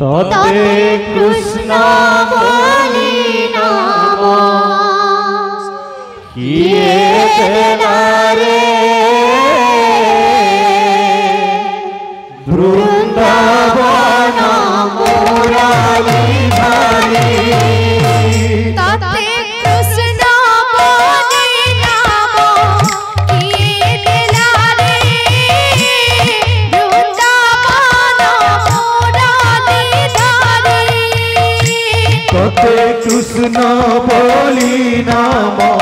तते कृष्ण बोली नाम किए नारे बोली नामो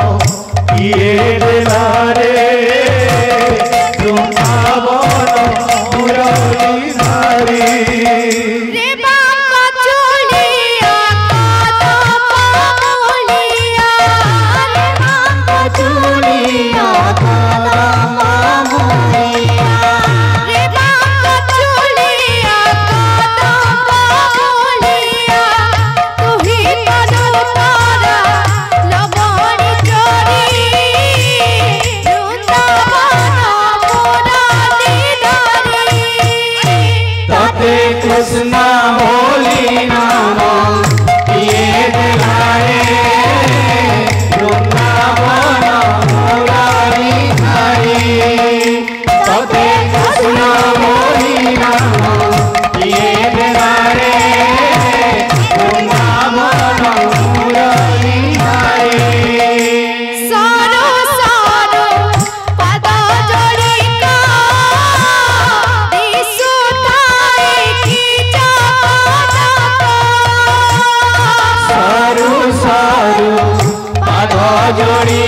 ये दिलारे जाने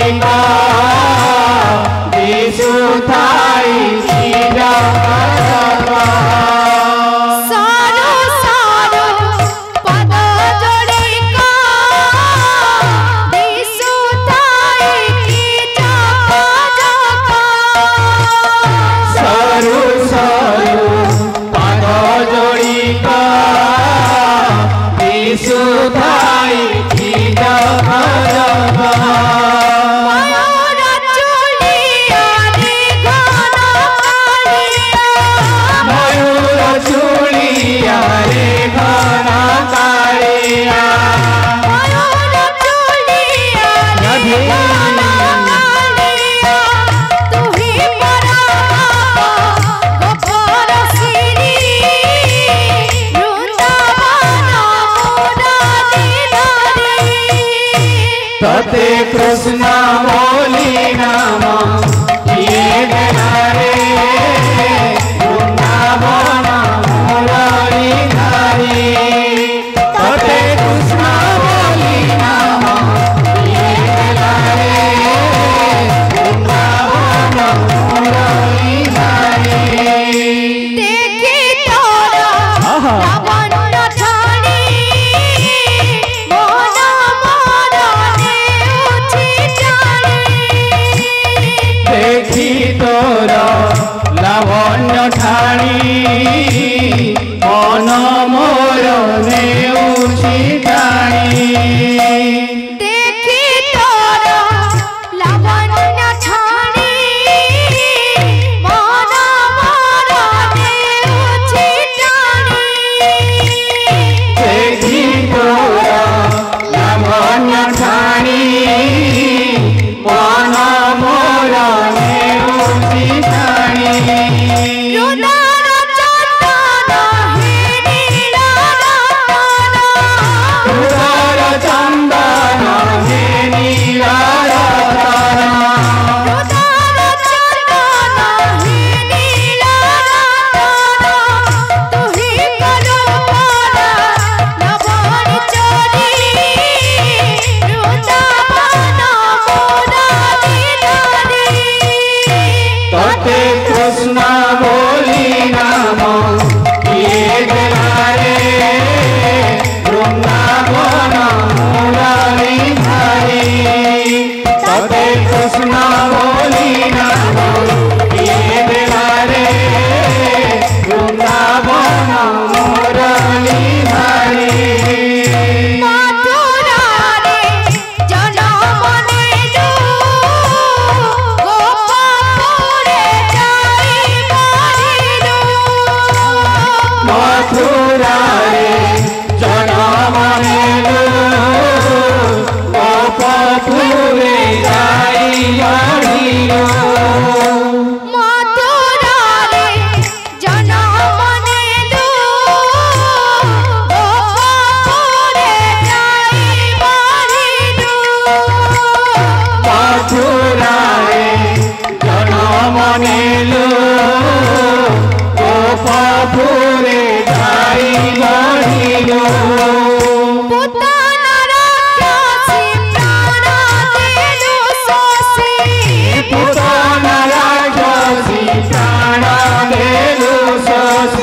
तते দেখি তোর লাবণ্য ঠাণী सुना बोली ना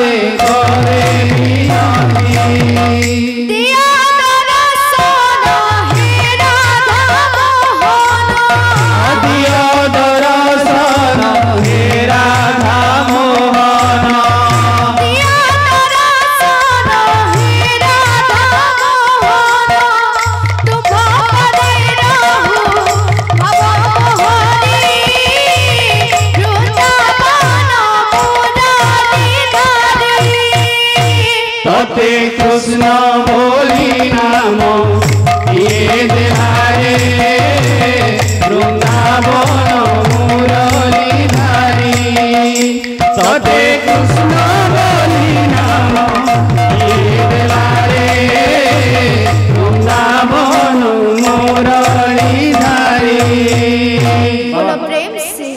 રાધે ગોરે